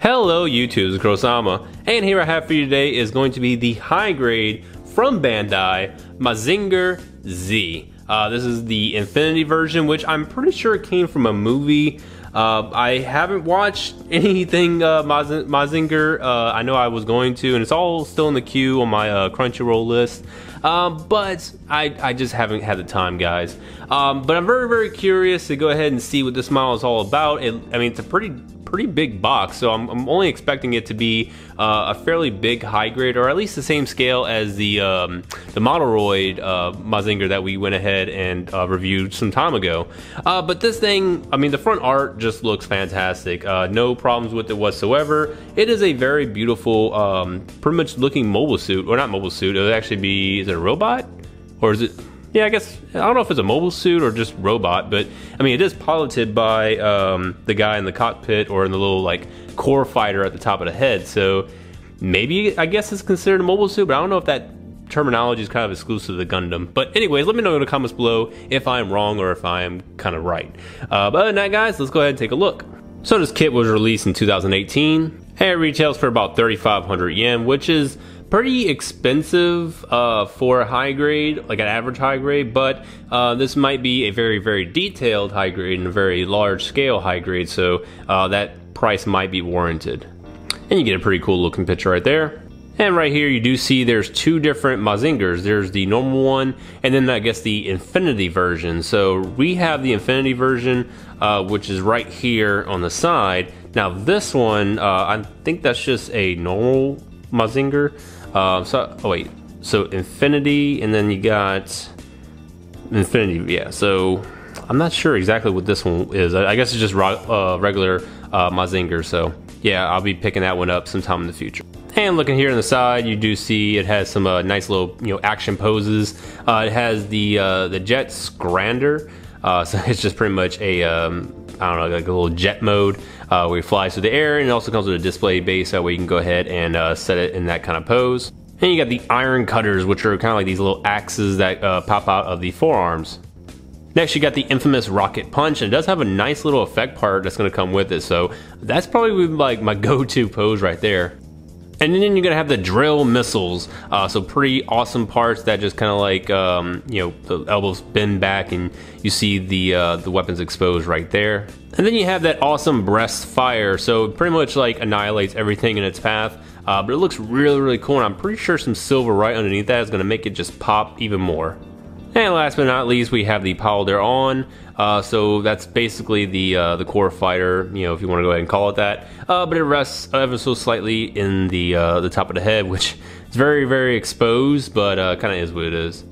Hello YouTube, it's KrowSama, and here I have for you today is going to be the high grade from Bandai Mazinger Z. Uh, this is the Infinity version, which I'm pretty sure came from a movie. Uh, I haven't watched anything uh, Mazinger. Uh, I know I was going to, and it's all still in the queue on my uh, Crunchyroll list. Um, but I, I just haven't had the time, guys. Um, but I'm very, very curious to go ahead and see what this model is all about. It, I mean, it's a pretty pretty big box, so I'm, I'm only expecting it to be uh, a fairly big high grade, or at least the same scale as the um, the Moderoid uh, Mazinger that we went ahead and uh, reviewed some time ago. Uh, but this thing, I mean, the front art just looks fantastic. Uh, no problems with it whatsoever. It is a very beautiful, um, pretty much looking mobile suit, or not mobile suit. It would actually be, is it a robot? Or is it, yeah, I guess I don't know if it's a mobile suit or just robot, but I mean it is piloted by um, the guy in the cockpit or in the little like core fighter at the top of the head. So maybe I guess it's considered a mobile suit, but I don't know if that terminology is kind of exclusive to the Gundam. But anyways, let me know in the comments below if I am wrong or if I am kind of right. Uh, but other than that, guys, let's go ahead and take a look. So this kit was released in 2018, and it retails for about 3,500 yen, which is pretty expensive uh, for a high grade, like an average high grade, but uh, this might be a very, very detailed high grade and a very large scale high grade, so uh, that price might be warranted. And you get a pretty cool looking picture right there. And right here you do see there's two different Mazingers. There's the normal one and then I guess the Infinity version. So we have the Infinity version uh, which is right here on the side. Now this one, uh, I think that's just a normal Mazinger. Uh, so, oh wait, so Infinity, and then you got Infinity, yeah. So I'm not sure exactly what this one is. I, I guess it's just uh, regular uh, Mazinger. So yeah, I'll be picking that one up sometime in the future. And looking here on the side, you do see it has some uh, nice little you know action poses. Uh, it has the uh, the jet Scrander, uh, so it's just pretty much a um, I don't know like a little jet mode uh, where it flies through the air, and it also comes with a display base that way you can go ahead and uh, set it in that kind of pose. And you got the iron cutters, which are kind of like these little axes that uh, pop out of the forearms. Next, you got the infamous rocket punch, and it does have a nice little effect part that's going to come with it. So that's probably like my go-to pose right there. And then you're gonna have the drill missiles. Uh, so pretty awesome parts that just kind of like um, you know the elbows bend back and you see the uh, the weapons exposed right there. And then you have that awesome breast fire. So pretty much like annihilates everything in its path. Uh, but it looks really really cool and I'm pretty sure some silver right underneath that is gonna make it just pop even more. And last but not least, we have the Pilder On. Uh, so that's basically the uh, the core fighter, you know, if you want to go ahead and call it that. Uh, but it rests ever so slightly in the uh, the top of the head, which is very very exposed, but uh, kind of is what it is.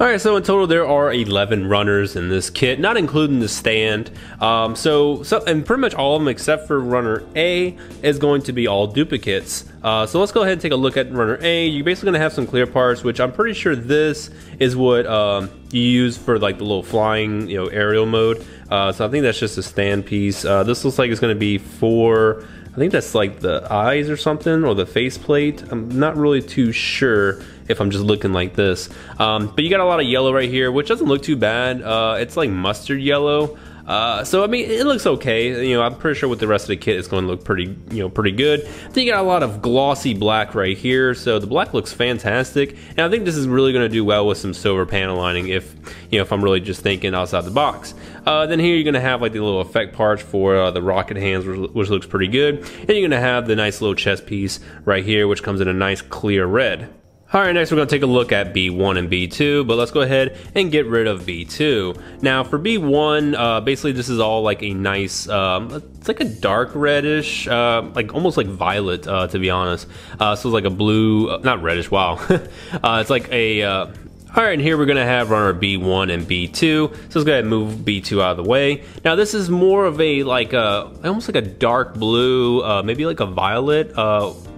Alright, so in total there are 11 runners in this kit, not including the stand. Um, so, so, and pretty much all of them except for runner A is going to be all duplicates. Uh, so let's go ahead and take a look at runner A. You're basically going to have some clear parts, which I'm pretty sure this is what um, you use for like the little flying, you know, aerial mode. Uh, so I think that's just a stand piece. Uh, this looks like it's going to be for, I think that's like the eyes or something, or the faceplate. I'm not really too sure if I'm just looking like this. Um, but you got a lot of yellow right here, which doesn't look too bad. Uh, it's like mustard yellow. Uh, so I mean, it looks okay. You know, I'm pretty sure with the rest of the kit, it's going to look pretty, you know, pretty good. Then you got a lot of glossy black right here, so the black looks fantastic, and I think this is really going to do well with some silver panel lining. If you know, if I'm really just thinking outside the box. Uh, then here you're going to have like the little effect parts for uh, the rocket hands, which looks pretty good, and you're going to have the nice little chest piece right here, which comes in a nice clear red. Alright, next we're to take a look at B1 and B2, but let's go ahead and get rid of B2. Now for B1, uh, basically this is all like a nice, um, it's like a dark reddish, uh, like almost like violet uh, to be honest. Uh, so it's like a blue, uh, not reddish, wow. Uh, it's like a, Alright, and here we're to have runner B1 and B2. So let's go ahead and move B2 out of the way. Now this is more of a, like a, almost like a dark blue, maybe like a violet,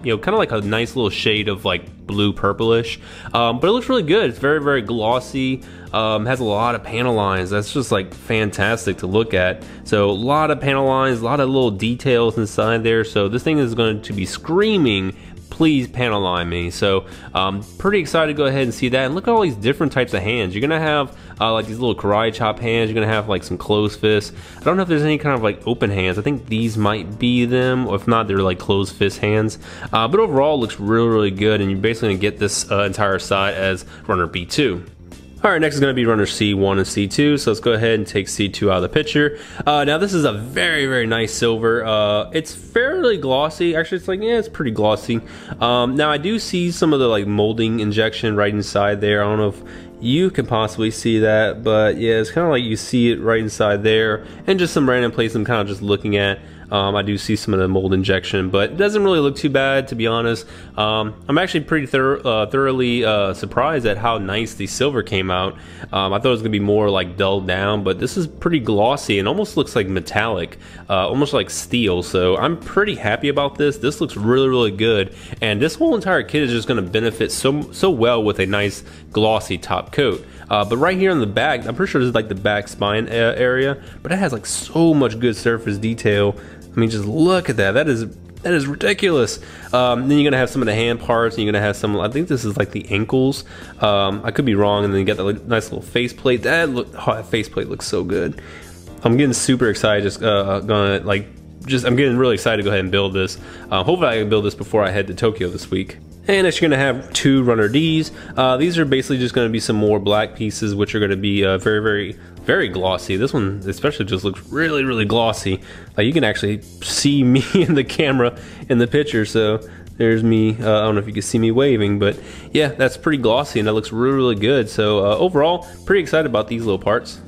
you know, kind of like a nice little shade of like blue purplish. Um, but it looks really good. It's very, very glossy. Um, has a lot of panel lines. That's just like fantastic to look at. So a lot of panel lines, a lot of little details inside there. So this thing is going to be screaming please panel line me. So um, pretty excited to go ahead and see that. And look at all these different types of hands. You're gonna have uh, like these little karate chop hands. You're gonna have like some closed fists. I don't know if there's any kind of like open hands. I think these might be them, or if not, they're like closed fist hands. Uh, but overall, looks really really good, and you're basically gonna get this uh, entire side as runner B2. All right, next is going to be runner C1 and C2. So let's go ahead and take C2 out of the picture. Uh, now this is a very, very nice silver. Uh, it's fairly glossy. Actually, it's like, yeah, it's pretty glossy. Um, now I do see some of the like molding injection right inside there. I don't know if you can possibly see that, but yeah, it's kind of like you see it right inside there. And just some random place I'm kind of just looking at. Um, I do see some of the mold injection, but it doesn't really look too bad, to be honest. Um, I'm actually pretty uh, thoroughly uh, surprised at how nice the silver came out. Um, I thought it was going to be more like dulled down, but this is pretty glossy and almost looks like metallic, uh, almost like steel. So I'm pretty happy about this. This looks really, really good. And this whole entire kit is just going to benefit so, so well with a nice glossy top coat. Uh, but right here on the back, I'm pretty sure this is like the back spine uh, area, but it has like so much good surface detail. I mean, just look at that. That is that is ridiculous. Um, then you're gonna have some of the hand parts, and you're gonna have some. I think this is like the ankles. Um, I could be wrong. And then you got the nice little faceplate. That look, oh, that faceplate looks so good. I'm getting super excited. Just uh, gonna like, just I'm getting really excited to go ahead and build this. Uh, hopefully, I can build this before I head to Tokyo this week. And it's going to have two runner Ds. Uh, these are basically just going to be some more black pieces, which are going to be uh, very, very very glossy. This one especially just looks really, really glossy. You can actually see me in the camera in the picture. So there's me. Uh, I don't know if you can see me waving, but yeah, that's pretty glossy and that looks really, really good. So uh, overall, pretty excited about these little parts.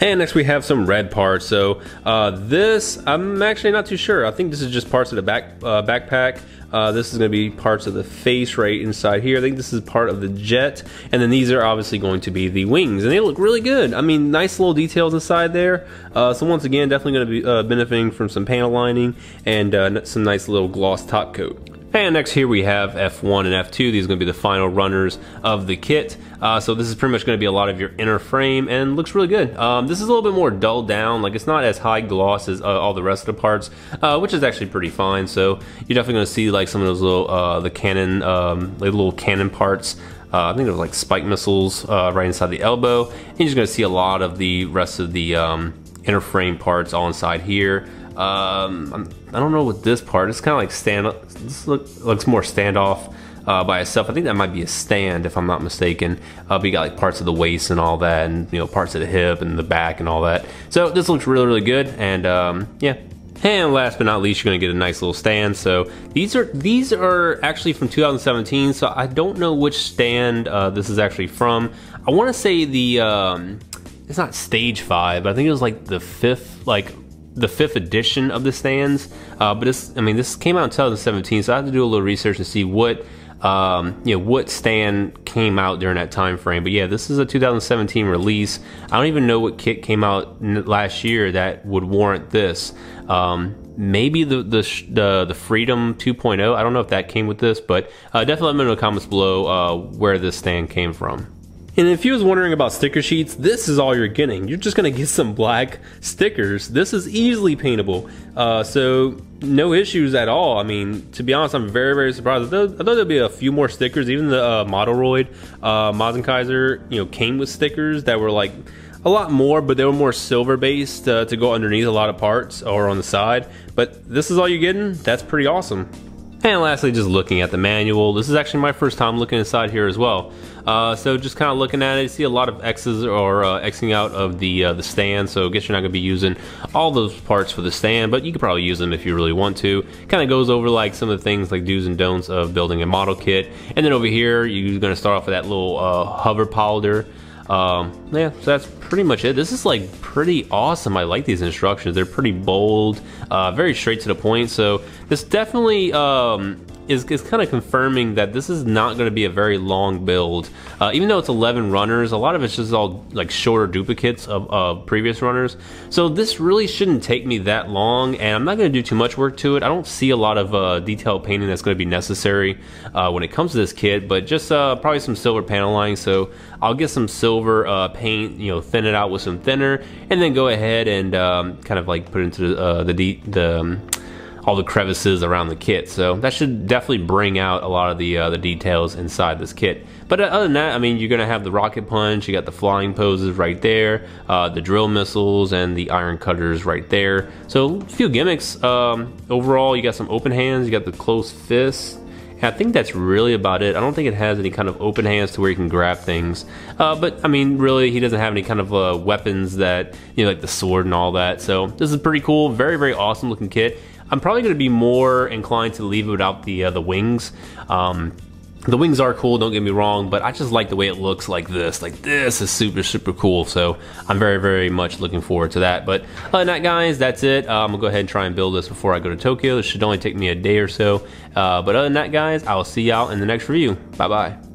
And next we have some red parts. So uh, this, I'm actually not too sure. I think this is just parts of the back uh, backpack. Uh, this is going to be parts of the face right inside here. I think this is part of the jet. And then these are obviously going to be the wings. And they look really good. I mean, nice little details inside there. Uh, so once again, definitely going to be uh, benefiting from some panel lining and uh, some nice little gloss top coat. And next here we have F1 and F2. These are going to be the final runners of the kit. Uh, so this is pretty much going to be a lot of your inner frame and looks really good. Um, this is a little bit more dulled down. Like it's not as high gloss as uh, all the rest of the parts, uh, which is actually pretty fine. So you're definitely going to see like some of those little, uh, the cannon, um, like little cannon parts. Uh, I think there's like spike missiles uh, right inside the elbow. And you're just going to see a lot of the rest of the um, inner frame parts all inside here. Um, I don't know what this part. It's kind of like stand. This look, looks more standoff uh, by itself. I think that might be a stand if I'm not mistaken. Uh, but you got like parts of the waist and all that, and you know parts of the hip and the back and all that. So this looks really really good, and um, yeah. And last but not least, you're gonna get a nice little stand. So these are these are actually from 2017. So I don't know which stand uh, this is actually from. I want to say the um, it's not stage five. I think it was like the fifth like the fifth edition of the stands. Uh, but this, I mean, this came out in 2017, so I had to do a little research to see what, um, you know, what stand came out during that time frame. But yeah, this is a 2017 release. I don't even know what kit came out last year that would warrant this. Um, maybe the, the the the Freedom 2.0. I don't know if that came with this, but uh, definitely let me know in the comments below uh, where this stand came from. And if you was wondering about sticker sheets, this is all you're getting. You're just gonna get some black stickers. This is easily paintable, uh, so no issues at all. I mean, to be honest, I'm very, very surprised. I thought, there'd be a few more stickers. Even the uh, Moderoid uh, Mazinkaiser, you know, came with stickers that were like a lot more, but they were more silver based uh, to go underneath a lot of parts or on the side. But this is all you're getting. That's pretty awesome. And lastly, just looking at the manual. This is actually my first time looking inside here as well. Uh, so just kind of looking at it, you see a lot of X's or uh, Xing out of the uh, the stand. So I guess you're not going to be using all those parts for the stand, but you could probably use them if you really want to. Kind of goes over like some of the things like do's and don'ts of building a model kit. And then over here, you're going to start off with that little uh, hover Pilder. Um, yeah, so that's pretty much it. This is like pretty awesome. I like these instructions. They're pretty bold, uh, very straight to the point. So this definitely um, is, is kind of confirming that this is not going to be a very long build. Uh, even though it's 11 runners, a lot of it's just all like shorter duplicates of previous runners. So this really shouldn't take me that long, and I'm not going to do too much work to it. I don't see a lot of uh, detailed painting that's going to be necessary uh, when it comes to this kit, but just uh, probably some silver panel lining. So I'll get some silver uh, paint, you know, thin it out with some thinner, and then go ahead and um, kind of like put into the the, the um, all the crevices around the kit. So that should definitely bring out a lot of the uh, the details inside this kit. But other than that, I mean, you're gonna have the rocket punch, you got the flying poses right there, uh, the drill missiles, and the iron cutters right there. So a few gimmicks. Um, overall, you got some open hands, you got the closed fists. I think that's really about it. I don't think it has any kind of open hands to where you can grab things. Uh, but I mean, really, he doesn't have any kind of uh, weapons that, you know, like the sword and all that. So this is pretty cool. Very, very awesome looking kit. I'm probably going to be more inclined to leave it without the uh, the wings. Um, the wings are cool, don't get me wrong, but I just like the way it looks like this. Like this is super, super cool. So I'm very, very much looking forward to that. But other than that, guys, that's it. Uh, I'm gonna go ahead and try and build this before I go to Tokyo. This should only take me a day or so. Uh, but other than that, guys, I will see y'all in the next review. Bye bye.